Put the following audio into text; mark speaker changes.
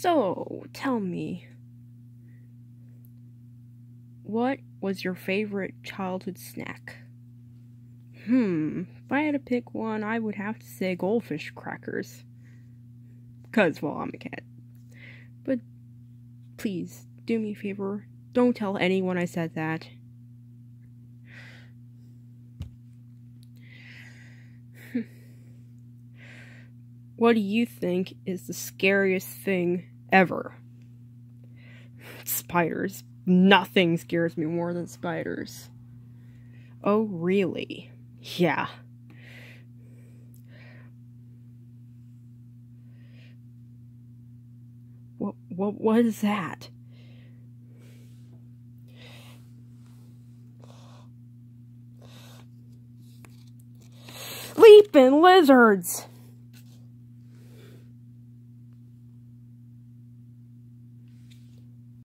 Speaker 1: So, tell me, what was your favorite childhood snack? Hmm, if I had to pick one, I would have to say goldfish crackers. Because, well, I'm a cat. But please, do me a favor. Don't tell anyone I said that. What do you think is the scariest thing ever? Spiders. Nothing scares me more than spiders. Oh, really? Yeah. What what is that? Leaping lizards.